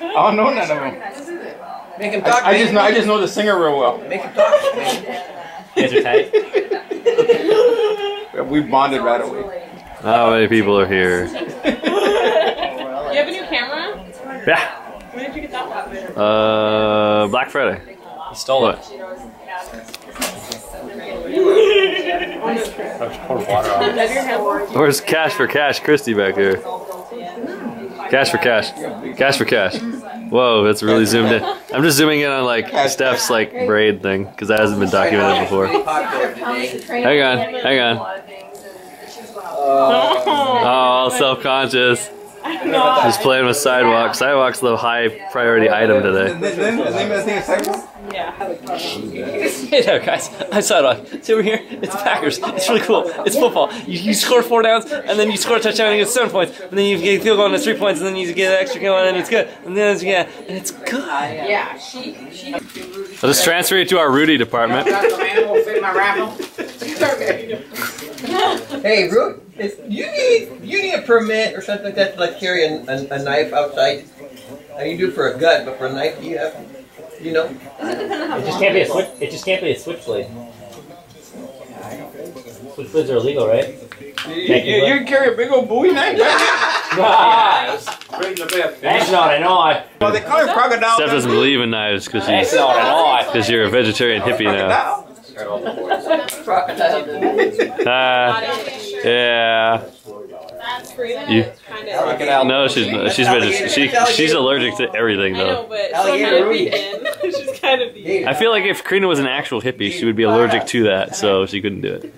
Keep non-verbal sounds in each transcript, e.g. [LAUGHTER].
I don't know none of them. Make him talk. I, I just know I just know the singer real well. Make him talk. man. You guys are tight. [LAUGHS] We bonded right away. How many people are here? [LAUGHS] You have a new camera? Yeah. When did you get that one? Uh, Black Friday. He stole it. What? Pour water on it. Have your hand Where's cash for cash, Kristi back here? [LAUGHS] Cash for cash. Cash for cash. Whoa, that's really zoomed in. I'm just zooming in on like Steph's like braid thing because that hasn't been documented before. Hang on, hang on. Oh, all self-conscious. Just playing with sidewalk. Sidewalk's the high priority item today. Then, then the name of the thing is Cyber? Hey there, guys. I saw it. See over here? It's the Packers. It's really cool. It's football. You, you score four downs, and then you score a touchdown and you get seven points, and then you get a field goal and it's three points, and then you get an extra kill and it's good, and then it's yeah, and it's good. Yeah, she she I'll just transfer you to our Rudy department. Got some animal fit my raffle. [LAUGHS] Hey, Root, if you need you need a permit or something like that to like carry a, a, a knife outside. Now you do it for a gut, but for a knife, you have, you know? It just can't be a switch. It just can't be a switchblade. Switchblades are illegal, right? You, you, you can carry a big old Bowie knife? [LAUGHS] That's not an eye. Well, they call it crocodile. Steph doesn't believe in knives because That's she's not an eye. because you're a vegetarian hippie now. Ah, yeah. that's Frida. You- It's kind of. No, she's she's veg- she she's allergic to everything I know, though. but Hell she's kind of vegan. [LAUGHS] she's kind of vegan. I feel like if Karina was an actual hippie, she would be allergic to that, so she couldn't do it.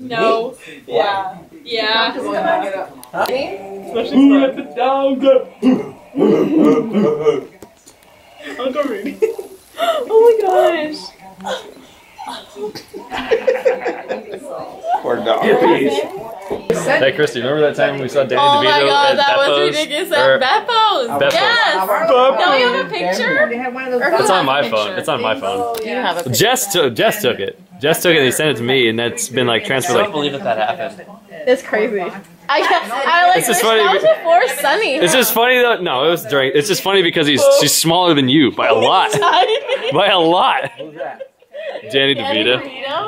No. Yeah. Yeah. Especially the dog. [LAUGHS] Uncle Rudy. [LAUGHS] Oh my gosh. Poor dog. Hey, Kristi, remember that time we saw Danny Oh my DeVito god, at that was ridiculous. Or- At Beppo's. Beppo's. Yes. Don't you have a picture? It's on my phone. It's on my phone. Oh, you have a picture. Jess took Jess took it. Jess took it. and They sent it to me, and that's been like transferred. I transferred. don't believe that that happened. It's crazy. I, I like It's just funny that was before Sunny. it's just funny though. No, it was during. It's just funny because he's she's smaller than you by a lot. [LAUGHS] By a lot. Danny DeVito,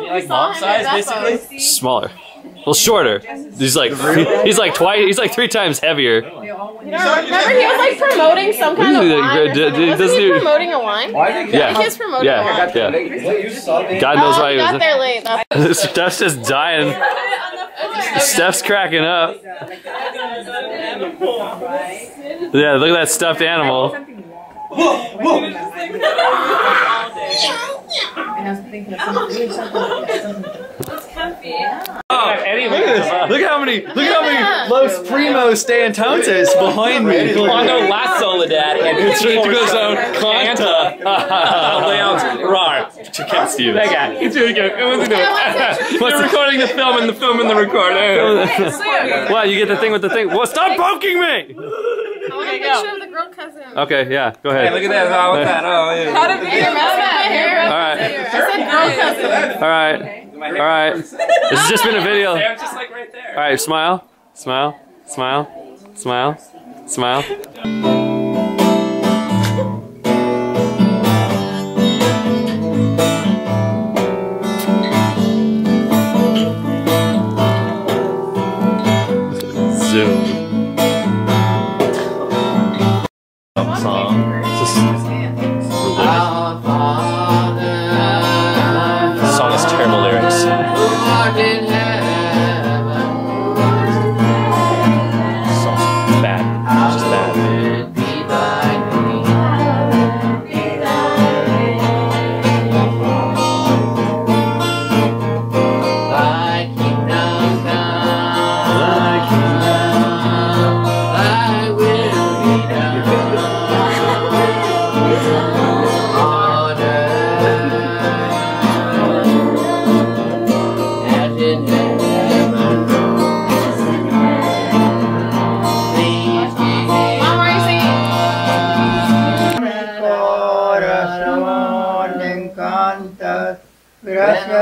Like mom size, basically. smaller. Well, shorter. He's like he's like twice. He's like three times heavier. Remember he was like promoting some kind of wine. Or D- d- something. Wasn't he he- promoting a wine? Yeah. He was promoting a Yeah. wine. Yeah. God oh, knows Oh, why he he got was. there late. That's [LAUGHS] Steph's just dying. Steph's cracking up. Yeah, look at that stuffed animal. [LAUGHS] Look at how many, look at how many Los Primos stay in Tontes behind me. Quando la soledad and It's Rico's own Conta. Leon's rar. Steve. That guy. It's really good. It wasn't it. They're recording the film and the film and the recorder. Wow, you get the thing with the thing. Well, stop poking me! I want a picture of the girl cousin. Okay, yeah, go Hey, ahead. look at that. Oh, what's that? Oh, yeah. How to be your my hair. All right, I said girl cousin. all right, all right. This has just been a video. All They're just like right there. right, smile, smile, smile, smile, smile. Lyrics.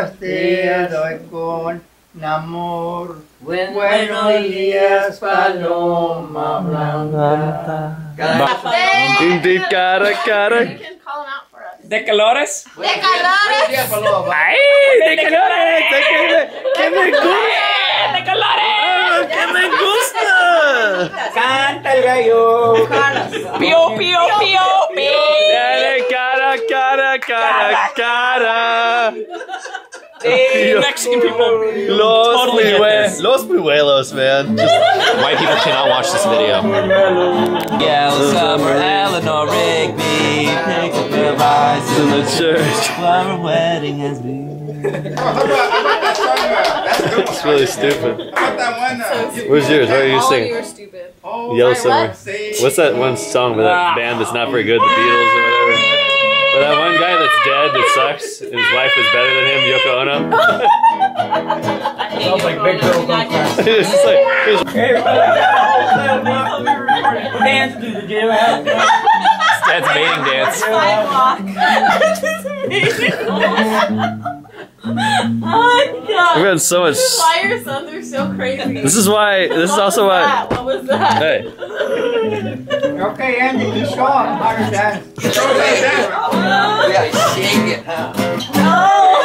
Te doy con amor. Buenos días, paloma blanca. Cara, cara. You can call him out for us. De colores. De colores. Ay, de colores. De que, que me gusta. De colores. Que me gusta. Canta el gallo. Pío, pío, pío, cara, cara. Eh, Mexican people. Los, Totally get los pibuelos, man. Just White people cannot watch this video. Yellow summer, Eleanor Rigby, pick up your eyes in the church. Our wedding has been. How about, how about that song? That's a good one. It's really stupid. How about that one? You- Where's yours? What are you All of singing? you are stupid. Yellow Summer. What's that one song with that ah. band that's not very good, the Beatles or whatever? But that one guy that's dead that sucks, and his wife is better than him, Yoko Ono. [LAUGHS] Sounds like big girl don't cry. it's just like, it's Dance to the gym. Dad's mating dance. oh my god. we've had so much. Fire sons are so crazy. This is why. This is also why. What was that? Hey, [LAUGHS] Okay, Andy, you show them how to dance. Show us how to dance. Yeah, shake it, huh? Oh.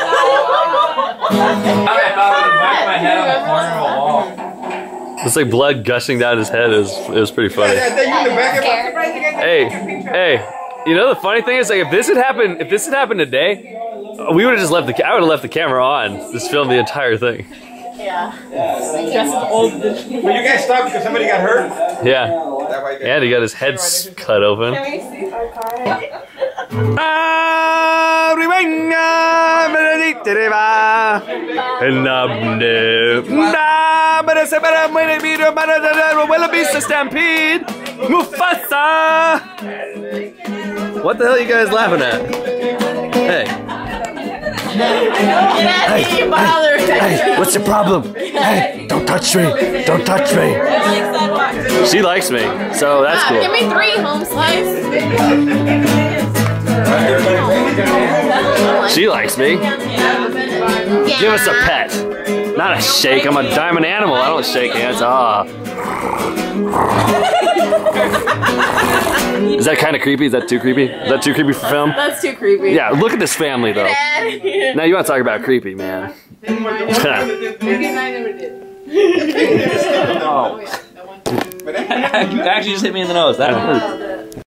my head on the corner of a wall. it's like blood gushing down his head. It was, it was pretty funny. Yeah, yeah, you in the back of Hey, hey. You know the funny thing is, like, if this had happened, if this had happened today, we would have just left the. ca- I would have left the camera on. Just filmed the entire thing. Yeah. But you guys stopped because somebody got hurt? Yeah, That way you guys- and he got his head cut open. Can we see our car? Stampede! Mufasa! What the hell are you guys laughing at? Hey, Yes, you bothered. what's the problem? [LAUGHS] Hey, don't touch me! Don't touch me! She likes me, so that's Ah, Give me three home slice. [LAUGHS] She likes me. Give us a pet. Not a shake. I'm a diamond animal. I don't shake hands. Ah. [LAUGHS] Is that kind of creepy? Is that too creepy? Is that too creepy for film? That's too creepy. Yeah, look at this family though. Dad. Now you want to talk about creepy, man. Maybe I never did. But [LAUGHS] you actually just hit me in the nose. That hurt.